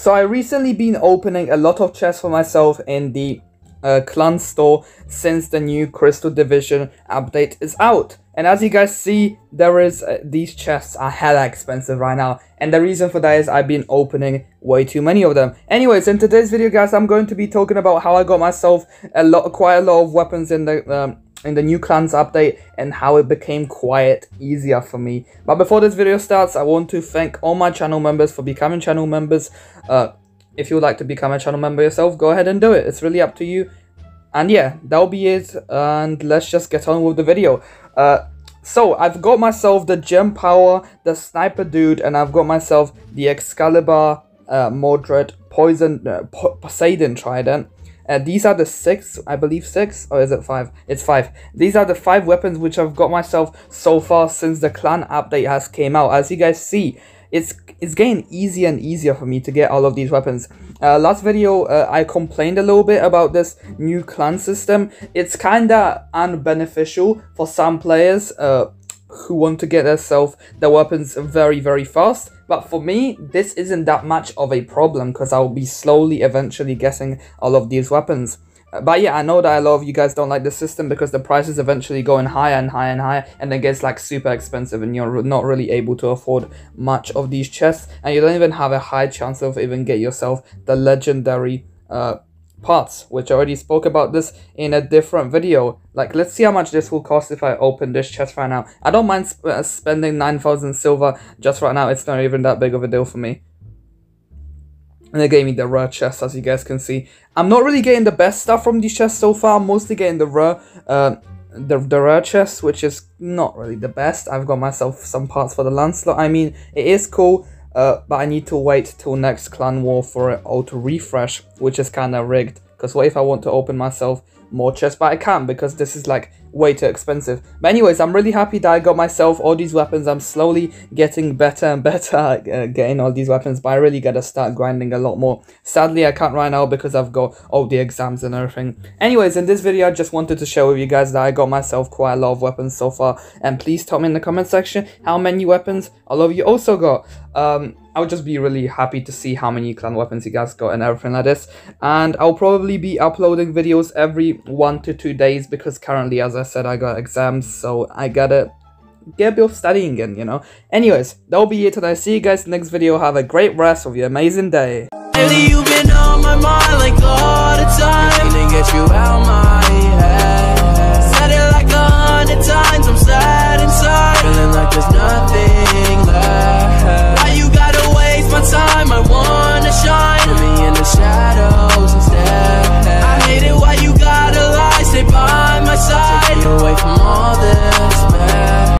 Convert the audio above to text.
So I recently been opening a lot of chests for myself in the uh, clan store since the new Crystal Division update is out. And as you guys see, there is uh, these chests are hella expensive right now. And the reason for that is I've been opening way too many of them. Anyways, in today's video, guys, I'm going to be talking about how I got myself a lot, quite a lot of weapons in the um, in the new clans update and how it became quite easier for me. But before this video starts, I want to thank all my channel members for becoming channel members. Uh, if you would like to become a channel member yourself, go ahead and do it. It's really up to you. And yeah, that'll be it. And let's just get on with the video. Uh, so, I've got myself the Gem Power, the Sniper Dude, and I've got myself the Excalibur, uh, Mordred, Poison, uh, Poseidon Trident. Uh, these are the six, I believe six, or is it five? It's five. These are the five weapons which I've got myself so far since the clan update has came out. As you guys see, it's it's getting easier and easier for me to get all of these weapons. Uh, last video, uh, I complained a little bit about this new clan system. It's kinda unbeneficial for some players uh, who want to get themselves their weapons very, very fast. But for me, this isn't that much of a problem because I'll be slowly eventually getting all of these weapons. But yeah, I know that a lot of you guys don't like the system because the prices eventually going higher and higher and higher and it gets like super expensive and you're not really able to afford much of these chests and you don't even have a high chance of even get yourself the legendary uh, parts, which I already spoke about this in a different video. Like, let's see how much this will cost if I open this chest right now. I don't mind sp uh, spending 9,000 silver just right now. It's not even that big of a deal for me. And they gave me the rare chest, as you guys can see. I'm not really getting the best stuff from these chests so far. I'm mostly getting the rare, uh, the, the rare chest, which is not really the best. I've got myself some parts for the Lancelot. I mean, it is cool, uh, but I need to wait till next clan war for it all to refresh, which is kind of rigged. Because what if I want to open myself more chests? But I can't because this is like way too expensive. But anyways, I'm really happy that I got myself all these weapons. I'm slowly getting better and better at uh, getting all these weapons, but I really gotta start grinding a lot more. Sadly, I can't right now because I've got all the exams and everything. Anyways, in this video, I just wanted to share with you guys that I got myself quite a lot of weapons so far. And please tell me in the comment section how many weapons all of you also got. Um, I would just be really happy to see how many clan weapons you guys got and everything like this. And I'll probably be uploading videos every one to two days because currently, as I said, I got exams, so I gotta get a bit of studying in, you know. Anyways, that'll be it, I see you guys next video. Have a great rest of your amazing day.